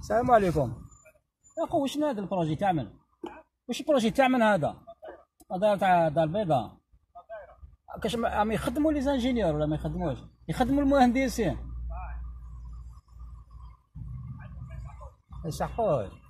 السلام عليكم. يا خو واش هذا ال projet تعمل؟ واش ال projet تعمل هذا؟ هذا تاع الدار البيضاء. كاش ما يخدموا les ingénieurs ولا ما يخدموش؟ يخدموا المهندسين. يصحوش